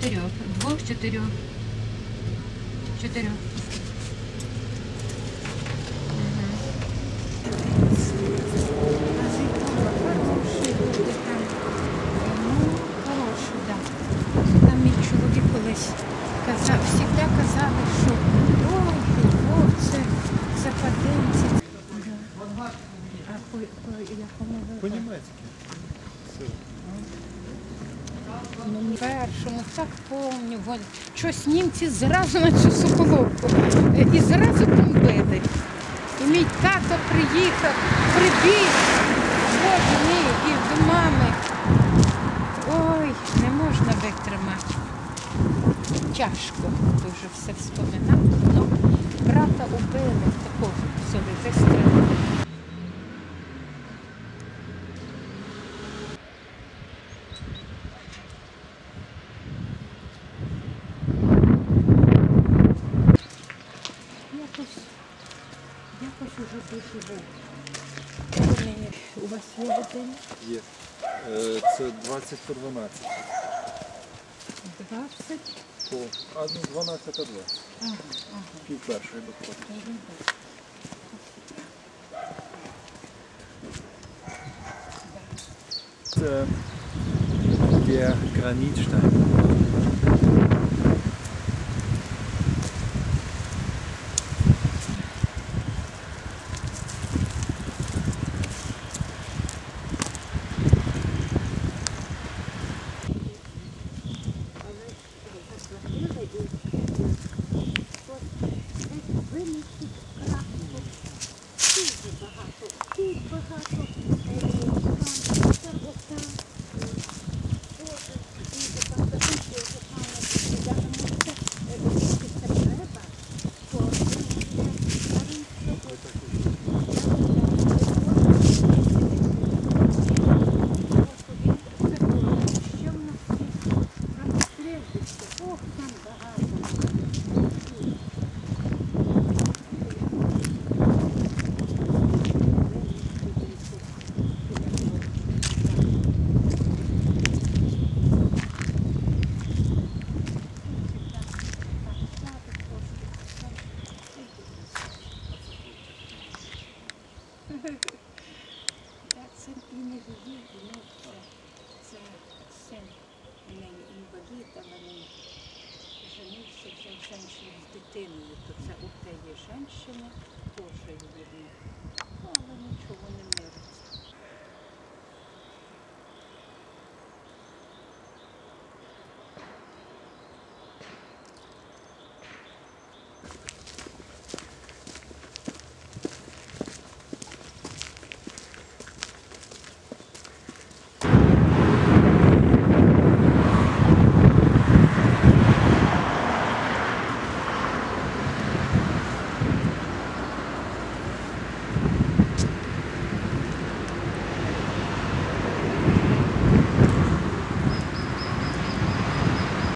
чотирьох. Двох, чотирьох. Чотирьох. По? По-німецьки. Ну, першому так помню. Щось німці зразу на цю соколовку е, і зразу бомбили. І мій тато приїхав, прибіг, боже мій, і до мами. Ой, не можна витримати. Тяжко дуже все вспоминати. Ну, брата убили, такого вистрілили. Доживу. У вас є години? Є. Е, Це 20 по 12. 20? По, а ну 12 та 2. Ага, ага. Пів першої доходить. Це der Granitstein. really Я це і не видів, ну це, це син у неї інвалід, але він женився вже жінщина з дитиною, то це у тієї жінки теж видно. Ну, але нічого не